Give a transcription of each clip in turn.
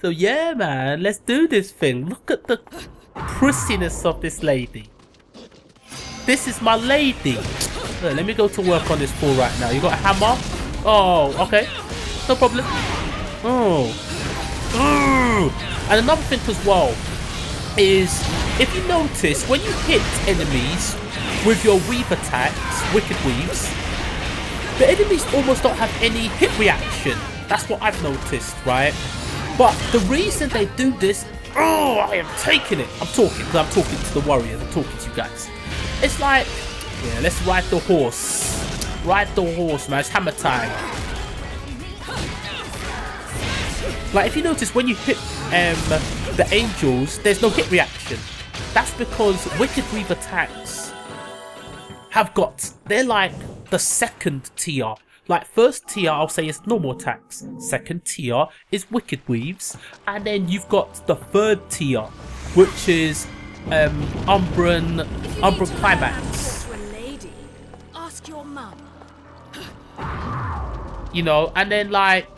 So yeah, man, let's do this thing. Look at the prissiness of this lady. This is my lady. Look, let me go to work on this fool right now. You got a hammer? Oh, okay. No problem. Oh. oh. And another thing as well is if you notice when you hit enemies with your weave attacks, wicked weaves, the enemies almost don't have any hit reaction. That's what I've noticed, right? But the reason they do this, oh, I am taking it. I'm talking, because I'm talking to the warriors, I'm talking to you guys. It's like, yeah, let's ride the horse. Ride the horse, man. It's hammer time. Like, if you notice, when you hit um, the angels, there's no hit reaction. That's because Wicked Weave attacks have got, they're like the second tier like first tier I'll say is normal attacks, second tier is wicked weaves, and then you've got the third tier, which is um Umbran Umbran Climax. You know, and then like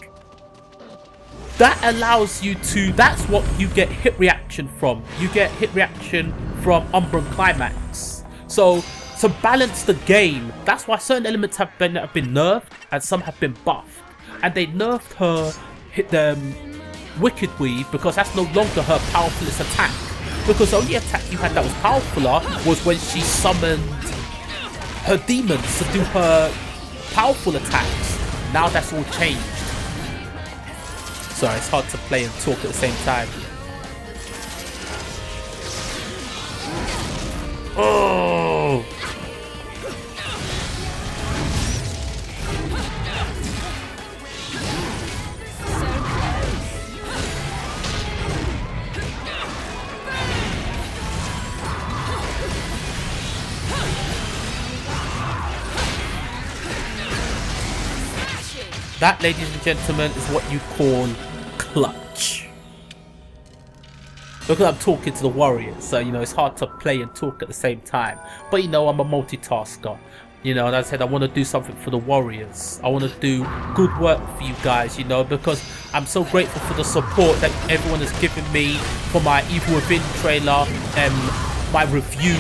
that allows you to that's what you get hit reaction from. You get hit reaction from Umbran Climax. So to balance the game. That's why certain elements have been have been nerfed and some have been buffed. And they nerfed her hit the um, Wicked Weave because that's no longer her powerfulest attack. Because the only attack you had that was powerfuler was when she summoned her demons to do her powerful attacks. Now that's all changed. Sorry, it's hard to play and talk at the same time. Oh! That, ladies and gentlemen, is what you call clutch. Because I'm talking to the Warriors, so you know it's hard to play and talk at the same time. But you know I'm a multitasker. You know, and I said I want to do something for the Warriors. I want to do good work for you guys, you know, because I'm so grateful for the support that everyone has given me for my Evil Within trailer and my review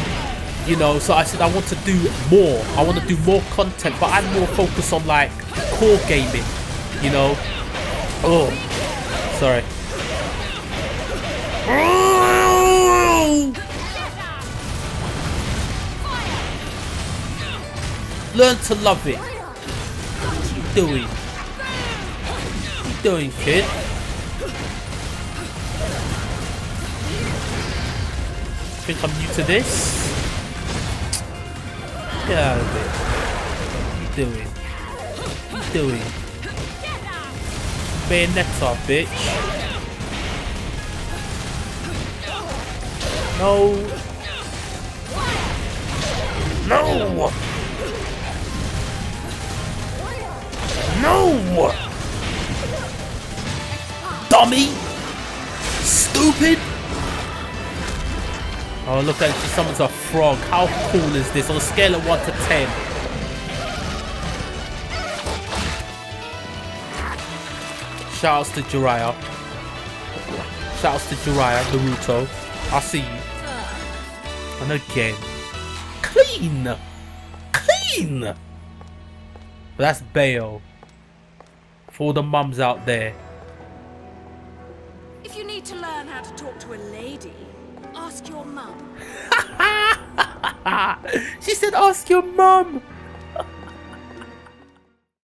you know so i said i want to do more. I want to do more content but i'm more focused on like core gaming you know? Oh sorry. Learn to love it. What you doing? What you doing kid? Think I'm new to this Get out of it. You doing? What you doing? Bayonetta, bitch. No. No! No! Dummy! Stupid! Oh, look at she summons a frog. How cool is this? On a scale of 1 to 10. Shouts to Jiraiya. Shouts to Jiraiya, Naruto. I see you. And again. Clean! Clean! But that's Bayo. For all the mums out there. If you need to learn how to talk to a lady, Ask your she said, ask your mum.